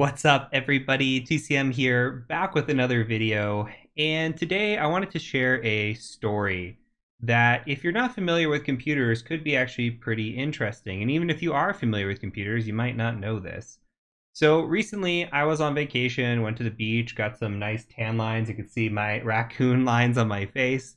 What's up everybody, TCM here, back with another video, and today I wanted to share a story that if you're not familiar with computers could be actually pretty interesting, and even if you are familiar with computers, you might not know this. So recently I was on vacation, went to the beach, got some nice tan lines, you can see my raccoon lines on my face,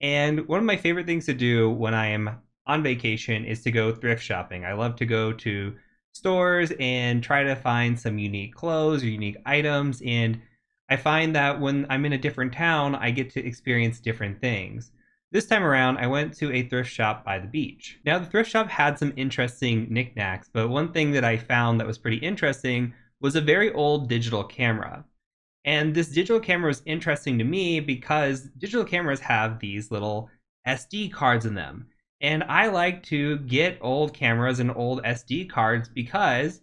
and one of my favorite things to do when I am on vacation is to go thrift shopping. I love to go to stores and try to find some unique clothes or unique items. And I find that when I'm in a different town, I get to experience different things. This time around, I went to a thrift shop by the beach. Now, the thrift shop had some interesting knickknacks, but one thing that I found that was pretty interesting was a very old digital camera. And this digital camera was interesting to me because digital cameras have these little SD cards in them. And I like to get old cameras and old SD cards because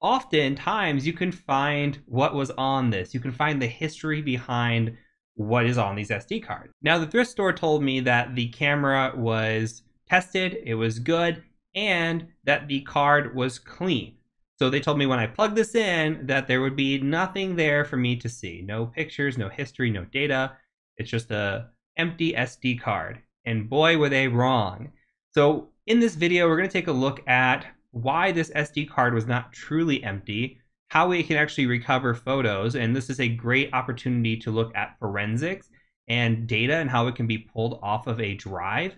oftentimes you can find what was on this. You can find the history behind what is on these SD cards. Now, the thrift store told me that the camera was tested, it was good, and that the card was clean. So they told me when I plug this in that there would be nothing there for me to see. No pictures, no history, no data. It's just a empty SD card. And boy, were they wrong. So in this video, we're going to take a look at why this SD card was not truly empty, how we can actually recover photos, and this is a great opportunity to look at forensics and data and how it can be pulled off of a drive.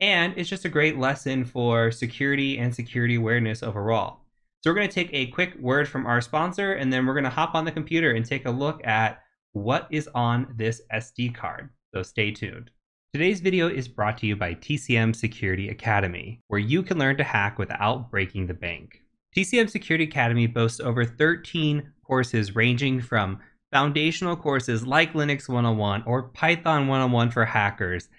And it's just a great lesson for security and security awareness overall. So we're going to take a quick word from our sponsor, and then we're going to hop on the computer and take a look at what is on this SD card. So stay tuned. Today's video is brought to you by TCM Security Academy, where you can learn to hack without breaking the bank. TCM Security Academy boasts over 13 courses ranging from foundational courses like Linux 101 or Python 101 for hackers,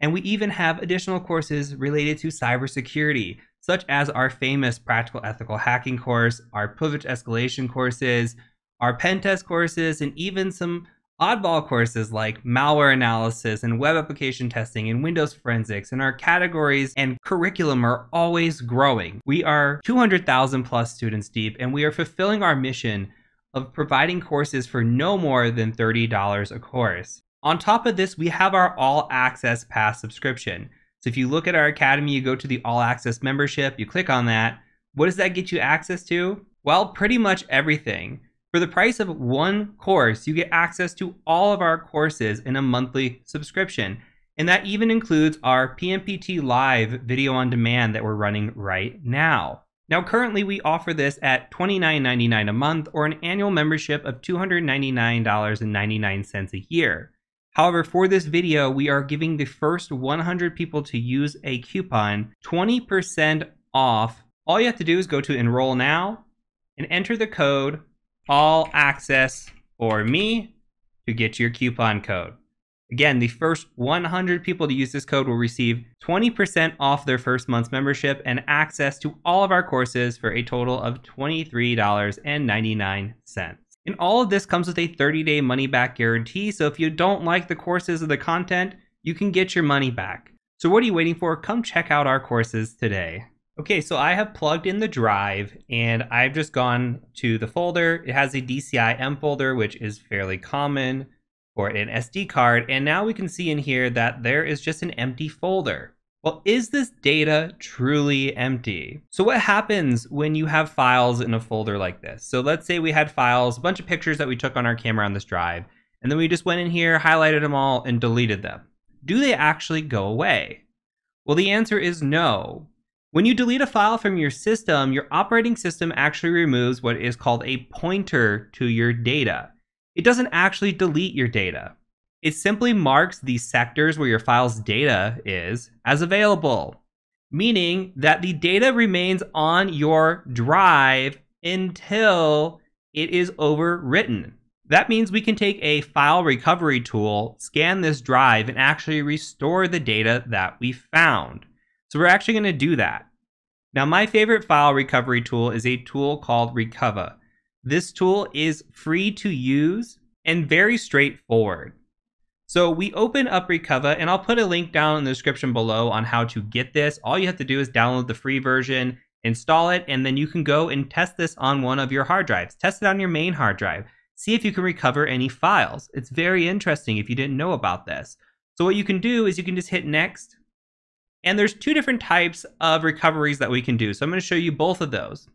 and we even have additional courses related to cybersecurity, such as our famous Practical Ethical Hacking course, our privilege escalation courses, our pen test courses, and even some oddball courses like malware analysis and web application testing and Windows forensics, and our categories and curriculum are always growing. We are 200,000 plus students deep, and we are fulfilling our mission of providing courses for no more than $30 a course. On top of this, we have our All Access Pass subscription. So if you look at our academy, you go to the All Access membership, you click on that. What does that get you access to? Well, pretty much everything. For the price of one course, you get access to all of our courses in a monthly subscription. And that even includes our PNPT Live video on demand that we're running right now. Now, currently, we offer this at $29.99 a month or an annual membership of $299.99 a year. However, for this video, we are giving the first 100 people to use a coupon 20% off. All you have to do is go to enroll now and enter the code all access for me to get your coupon code. Again, the first 100 people to use this code will receive 20% off their first month's membership and access to all of our courses for a total of $23.99. And all of this comes with a 30 day money back guarantee. So if you don't like the courses or the content, you can get your money back. So what are you waiting for? Come check out our courses today. Okay, so I have plugged in the drive and I've just gone to the folder. It has a DCIM folder, which is fairly common for an SD card. And now we can see in here that there is just an empty folder. Well, is this data truly empty? So what happens when you have files in a folder like this? So let's say we had files, a bunch of pictures that we took on our camera on this drive, and then we just went in here, highlighted them all, and deleted them. Do they actually go away? Well, the answer is no. When you delete a file from your system, your operating system actually removes what is called a pointer to your data. It doesn't actually delete your data. It simply marks the sectors where your file's data is as available, meaning that the data remains on your drive until it is overwritten. That means we can take a file recovery tool, scan this drive, and actually restore the data that we found. So we're actually going to do that. Now, my favorite file recovery tool is a tool called Recuva. This tool is free to use and very straightforward. So we open up Recuva, and I'll put a link down in the description below on how to get this. All you have to do is download the free version install it, and then you can go and test this on one of your hard drives. Test it on your main hard drive. See if you can recover any files. It's very interesting if you didn't know about this. So what you can do is you can just hit next. And there's two different types of recoveries that we can do. So I'm going to show you both of those.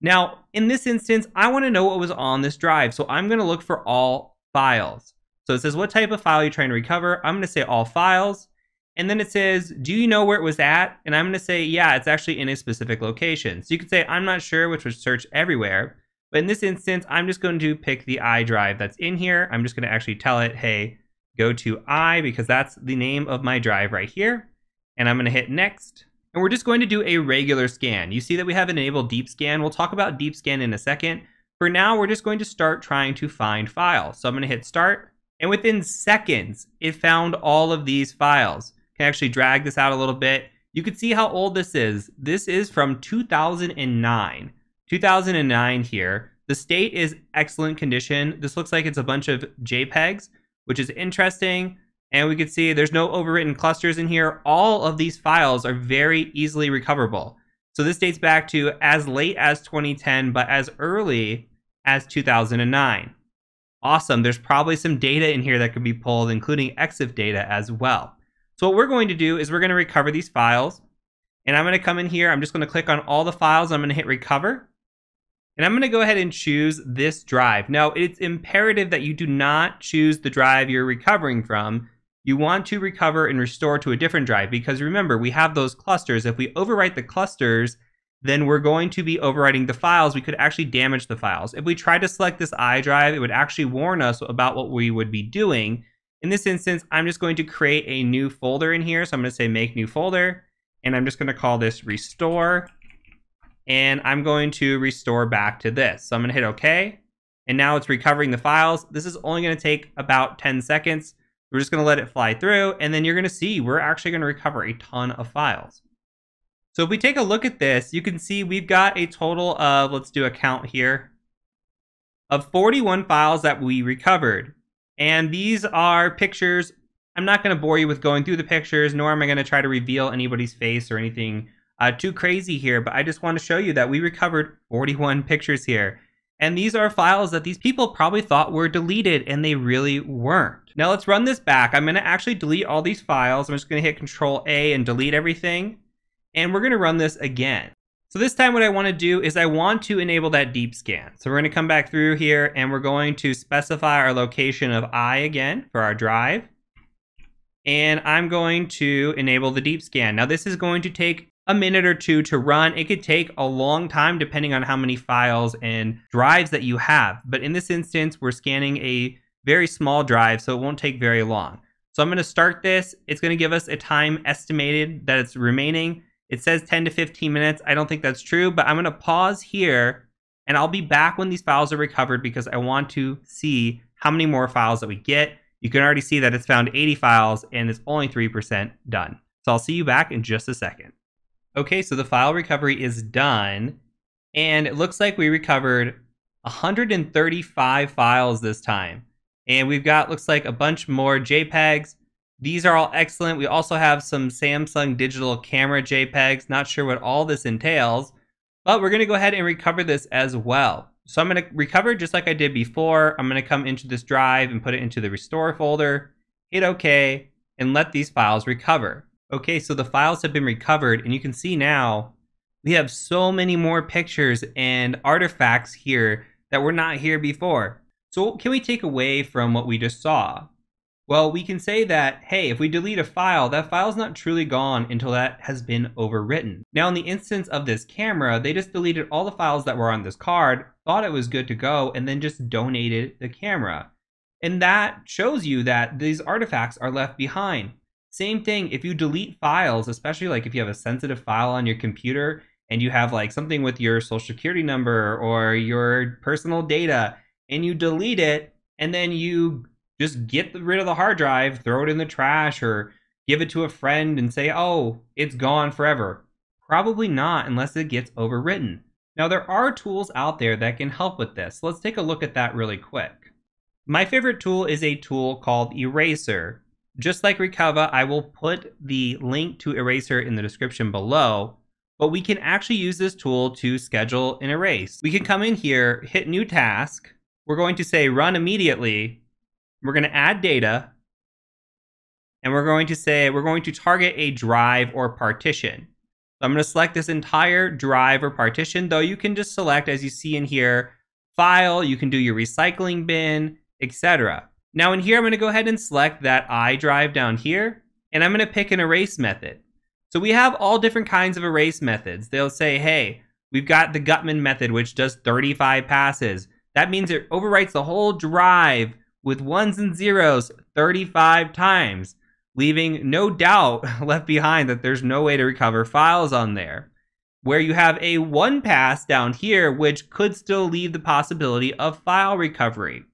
Now, in this instance, I want to know what was on this drive. So I'm going to look for all files. So it says, what type of file you're trying to recover? I'm going to say all files. And then it says, do you know where it was at? And I'm going to say, yeah, it's actually in a specific location. So you could say, I'm not sure, which would search everywhere. But in this instance, I'm just going to pick the I drive that's in here. I'm just going to actually tell it, hey, go to I because that's the name of my drive right here. And I'm going to hit next. And we're just going to do a regular scan. You see that we have enabled deep scan. We'll talk about deep scan in a second. For now, we're just going to start trying to find files. So I'm going to hit start. And within seconds, it found all of these files can actually drag this out a little bit. You can see how old this is. This is from 2009. 2009 here. The state is excellent condition. This looks like it's a bunch of JPEGs, which is interesting. And we can see there's no overwritten clusters in here. All of these files are very easily recoverable. So this dates back to as late as 2010, but as early as 2009. Awesome. There's probably some data in here that could be pulled, including EXIF data as well. So what we're going to do is we're going to recover these files. And I'm going to come in here. I'm just going to click on all the files. I'm going to hit recover. And I'm going to go ahead and choose this drive. Now, it's imperative that you do not choose the drive you're recovering from. You want to recover and restore to a different drive because remember, we have those clusters. If we overwrite the clusters, then we're going to be overwriting the files. We could actually damage the files. If we try to select this I drive, it would actually warn us about what we would be doing. In this instance, I'm just going to create a new folder in here. So I'm going to say make new folder, and I'm just going to call this restore. And I'm going to restore back to this. So I'm going to hit OK. And now it's recovering the files. This is only going to take about 10 seconds. We're just going to let it fly through. And then you're going to see we're actually going to recover a ton of files. So if we take a look at this, you can see we've got a total of, let's do a count here, of 41 files that we recovered. And these are pictures. I'm not going to bore you with going through the pictures, nor am I going to try to reveal anybody's face or anything uh, too crazy here, but I just want to show you that we recovered 41 pictures here. And these are files that these people probably thought were deleted and they really weren't. Now let's run this back. I'm going to actually delete all these files. I'm just going to hit Control A and delete everything. And we're going to run this again. So this time what I want to do is I want to enable that deep scan. So we're going to come back through here and we're going to specify our location of I again for our drive. And I'm going to enable the deep scan. Now this is going to take a minute or two to run. It could take a long time depending on how many files and drives that you have. But in this instance, we're scanning a very small drive, so it won't take very long. So I'm going to start this. It's going to give us a time estimated that it's remaining. It says 10 to 15 minutes. I don't think that's true, but I'm going to pause here and I'll be back when these files are recovered because I want to see how many more files that we get. You can already see that it's found 80 files and it's only 3% done. So I'll see you back in just a second. Okay, so the file recovery is done, and it looks like we recovered 135 files this time. And we've got, looks like, a bunch more JPEGs. These are all excellent. We also have some Samsung digital camera JPEGs. Not sure what all this entails, but we're going to go ahead and recover this as well. So I'm going to recover just like I did before. I'm going to come into this drive and put it into the restore folder, hit OK, and let these files recover. Okay, so the files have been recovered and you can see now we have so many more pictures and artifacts here that were not here before. So what can we take away from what we just saw? Well, we can say that, hey, if we delete a file, that file's not truly gone until that has been overwritten. Now, in the instance of this camera, they just deleted all the files that were on this card, thought it was good to go, and then just donated the camera. And that shows you that these artifacts are left behind. Same thing, if you delete files, especially like if you have a sensitive file on your computer and you have like something with your social security number or your personal data and you delete it and then you just get rid of the hard drive, throw it in the trash or give it to a friend and say, oh, it's gone forever. Probably not unless it gets overwritten. Now, there are tools out there that can help with this. Let's take a look at that really quick. My favorite tool is a tool called Eraser. Just like Recuva, I will put the link to Eraser in the description below. but we can actually use this tool to schedule an erase. We can come in here, hit new task. We're going to say run immediately. We're going to add data. And we're going to say, we're going to target a drive or partition. So I'm going to select this entire drive or partition, though you can just select, as you see in here, file, you can do your recycling bin, etc. Now in here, I'm going to go ahead and select that I drive down here, and I'm going to pick an erase method. So we have all different kinds of erase methods. They'll say, hey, we've got the Gutmann method, which does 35 passes. That means it overwrites the whole drive with ones and zeros 35 times, leaving no doubt left behind that there's no way to recover files on there. Where you have a one pass down here, which could still leave the possibility of file recovery.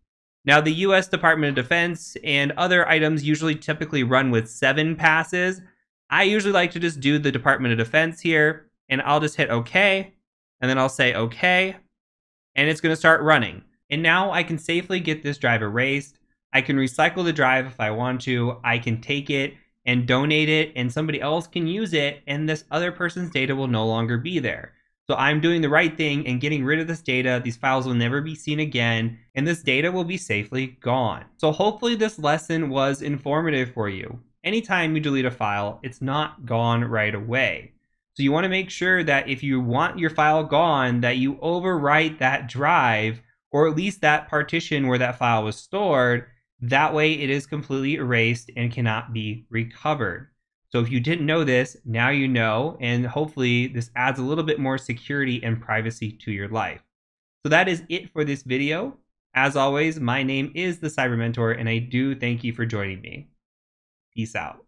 Now, the US Department of Defense and other items usually typically run with seven passes, I usually like to just do the Department of Defense here, and I'll just hit OK, and then I'll say OK, and it's going to start running. And now I can safely get this drive erased. I can recycle the drive if I want to. I can take it and donate it, and somebody else can use it, and this other person's data will no longer be there. So I'm doing the right thing and getting rid of this data. These files will never be seen again, and this data will be safely gone. So hopefully this lesson was informative for you anytime you delete a file, it's not gone right away. So you want to make sure that if you want your file gone, that you overwrite that drive or at least that partition where that file was stored. That way it is completely erased and cannot be recovered. So if you didn't know this, now you know, and hopefully this adds a little bit more security and privacy to your life. So that is it for this video. As always, my name is the Cyber Mentor, and I do thank you for joining me. Peace out.